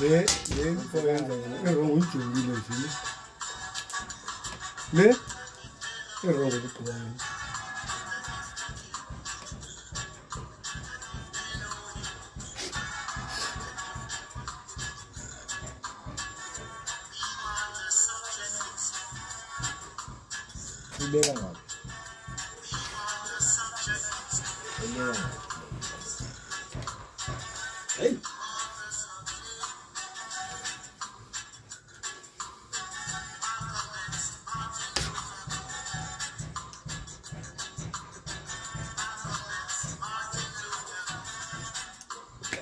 le le mfo yenzayo erongo ijongile vile le erongo kugqiba yenza ibeka ngapi ibeka ngapi hayi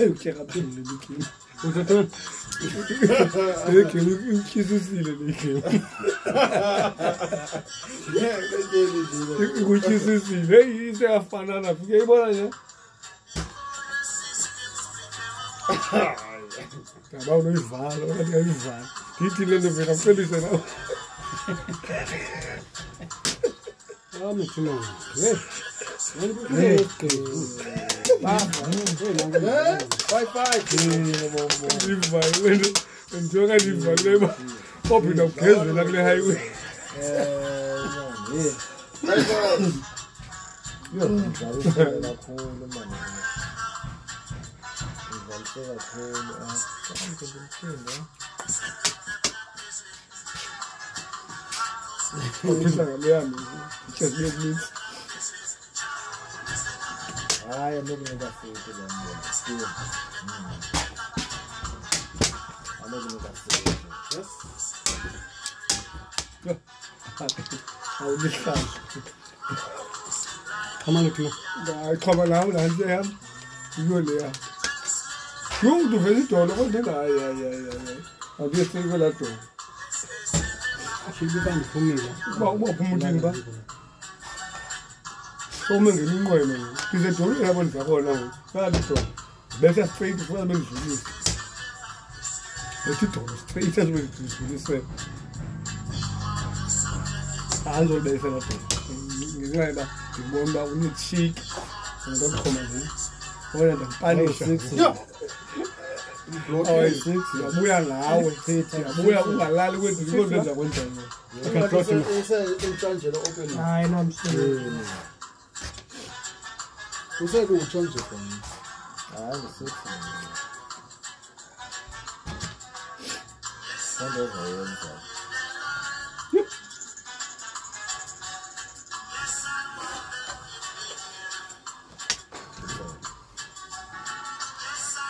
o que é rápido, né? Que eu quis o Cílio, né? Que eu quis o Cílio. E isso é a fanada, porque aí bora já. Acabar o noivado, vai ter noivado. Quem te lendo bem, não feliz, não. Ah, meu filho, não. Vem. Vem, porque... livale wenziwa kalivale ba baphinda kugezela kule highway Ngifisa ngamyami, ngikhe ngibe Haya, ndugu nimekasirika jambo. Ndugu nimekasirika. Yes. Haulika. Kama niklo. Da kama na hula nje ya. Yule ya. Yung tu fezi to lo de la ya ya ya ya. Abi estoy con la to. Así que Ich a comer. Vamos a comer. sihlome ngeminqweno sizedolile yabo ndizakhona aliso besa straight kufanele bendidlulise ethi dolo straight azobe ndidlulise andizolibelisa ngadolo ngenxa yoba ndibona uba unetshiki nto mxhoma nje ona ndiyabuya ngawe ndiyabuya ungalali kwethu ikonto endizakwenzayo She said it will change it for me. I have a six Send over her info.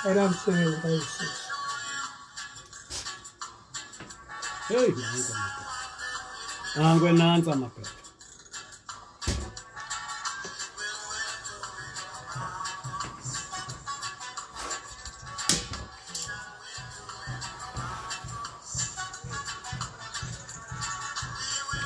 And I'm saying racist. Hey, I'm não to answer my question.